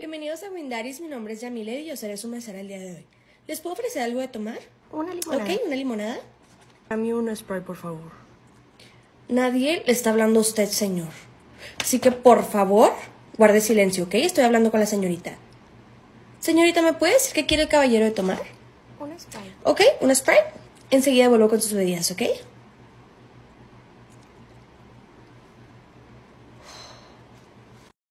Bienvenidos a Windaris, mi nombre es Yamile y yo seré su mesera el día de hoy. ¿Les puedo ofrecer algo de tomar? Una limonada. Ok, una limonada. A mí un spray, por favor. Nadie le está hablando a usted, señor. Así que, por favor, guarde silencio, ¿ok? Estoy hablando con la señorita. Señorita, ¿me puede decir qué quiere el caballero de tomar? Un spray. Ok, un spray. Enseguida vuelvo con sus bebidas, ¿ok?